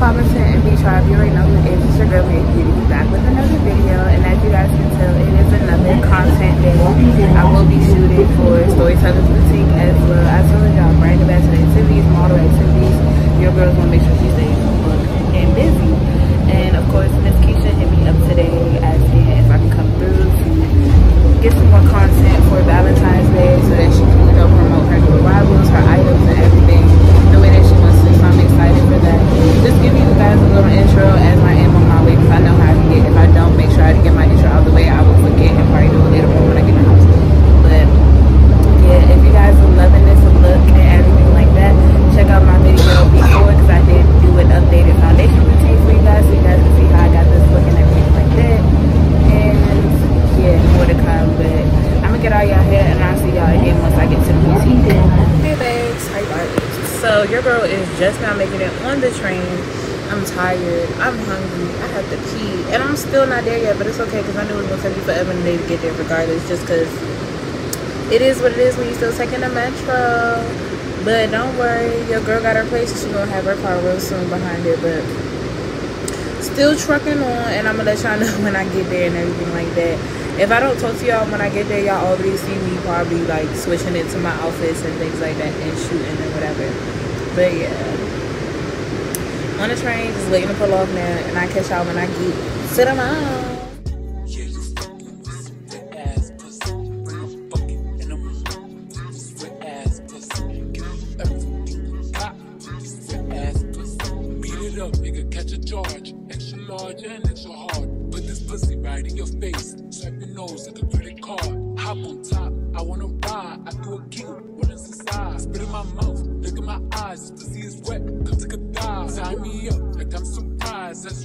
Palmerton and B Sharp. You already know who it is. It's your girl Maevë Beauty back with another video. And as you guys can tell, it is another content day. I will be shooting for Storytellerz Boutique as well. I told y'all brand ambassador activities, model activities. Your girls gonna make sure she stays booked and busy. And of course, Miss Keisha hit me up today asking if I can come through to get some more content for Valentine's Day so that she can go promote her new arrivals, her items, and everything the way that excited for that. Just give you guys a little intro as I am on my way because I know how to get. If I don't make sure I get my intro out of the way, I will forget and probably do it later on when I get in the house. But yeah, if you guys are loving this look and everything like that, check out my video before because I did do an updated foundation routine for you guys so you guys can see how I got this look and everything like that. And yeah, more to come. But I'm gonna get all y'all hair and I'll see y'all again once I get to the boutique. Hey babes, how you doing? So your girl is just now making it on the train. I'm tired. I'm hungry. I have to pee, and I'm still not there yet. But it's okay because I knew it was gonna take me forever and a day to get there, regardless. Just because it is what it is when you're still taking the metro. But don't worry, your girl got her place. She's gonna have her car real soon behind her. But still trucking on, and I'm gonna let y'all know when I get there and everything like that. If I don't talk to y'all when I get there, y'all already see me probably like switching into my outfits and things like that and shooting and whatever. But yeah. On the train, just waiting to pull off now, and I catch y'all when I get to the mall. Nigga. Hop on top. I wanna ride. I do a giggle. What is inside? Spit in my mouth. Look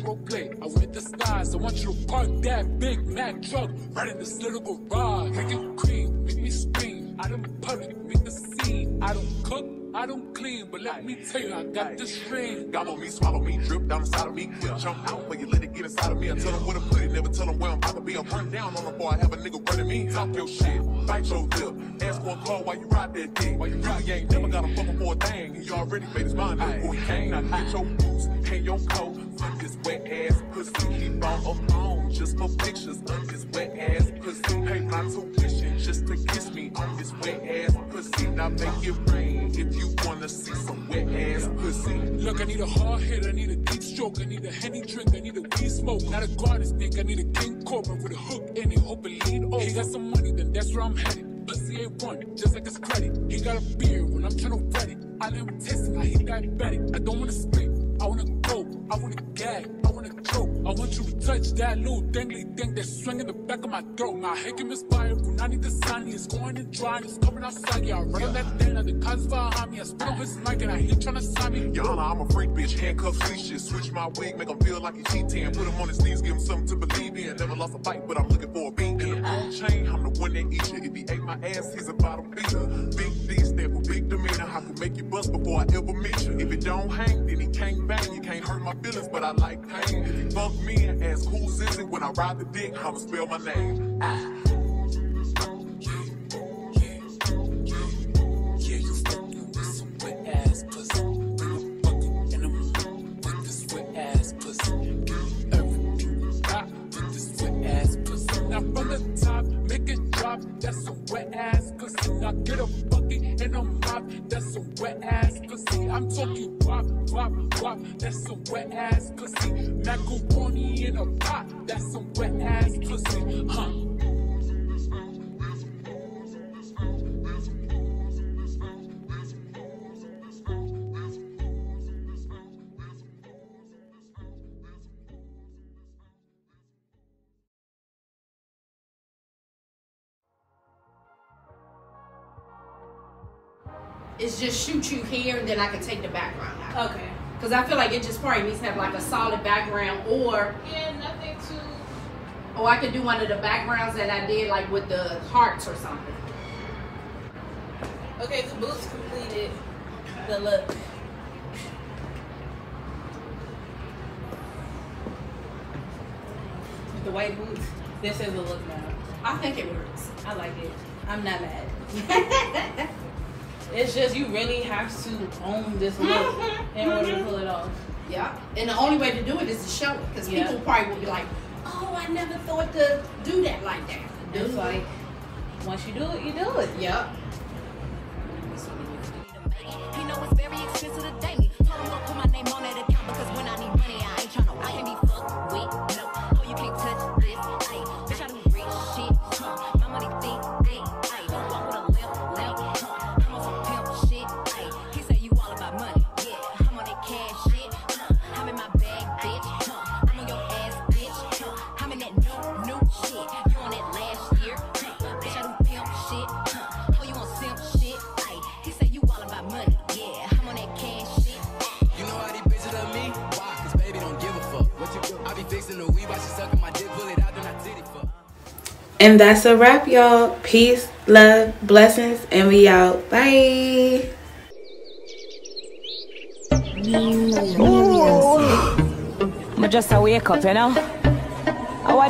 I went the skies. I want you to park that Big Mac truck right in this little garage. Make it cream, make me scream. I don't public, make the scene. I don't cook, I don't clean, but let me tell you, I got this ring. Gobble me, swallow me, drip down inside of me. Quick jump out, but you let it get inside of me. I tell them where to put it, never tell them where I'm about to be. I'm run down on them before I have a nigga running me. Talk your shit, bite your lip. Ask for a call while you ride that dick. While you really ain't never got a fucking for a thing. He already made his mind up before he came. Now get your boots, hang your coat. Fuck this wet ass pussy. He bought a phone just for pictures of his wet ass pussy. Pay my tuition just to kiss me on this wet ass pussy. Now make it rain if you wanna see some wet ass pussy. Look, I need a hard hit, I need a deep stroke, I need a henny drink, I need a weed smoke. Not a garden snake, I need a king cobra with a hook in it, hope it lean over. He got some money, then that's where I'm headed. Pussy ain't one, just like his credit. He got a beard when I'm tryna wet it. I let taste it, now he diabetic. I don't wanna spit, I wanna I wanna gag, I wanna choke. I want you to touch that little dangly thing that's swinging the back of my throat. My head can inspire, when I need the sun, it's going and dry, it's coming outside. Yeah, I run that thing, like the cuz behind me. I spit on his mic and I hit tryna sign me. Your Honor, I'm a freak bitch, handcuffs, leashes. Switch my wig, make him feel like he's cheating. Put him on his knees, give him something to believe in. Never lost a fight, but I'm looking for a beat. Chain, I'm the one that eat you. If he ate my ass, he's a bottom feeder. Big D stand for big demeanor. I can make you bust before I ever meet you. If it don't hang, then he can't bang. You can't hurt my feelings, but I like pain. If fuck me and ask who's is it when I ride the dick, I'ma spell my name. Yeah, a. That's some wet ass pussy. I'm talking wop, wop, wop. That's some wet ass pussy. Macaroni in a pot. That's some wet ass pussy. Huh. It's just shoot you here and then I can take the background out. Okay. Because I feel like it just probably needs to have like a solid background or Yeah, nothing too. or I could do one of the backgrounds that I did like with the hearts or something. Okay, the boots completed the look. With the white boots. This is the look now. I think it works. I like it. I'm not mad. It's just you really have to own this look mm-hmm. in order to mm-hmm. pull it off. Yeah, and the only way to do it is to show it because yeah. people probably will be like, "Oh, I never thought to do that like that." It's like once you do it, you do it. Yep. And that's a wrap, y'all. Peace, love, blessings, and we out. Bye. I'm just a wake up, you know. Our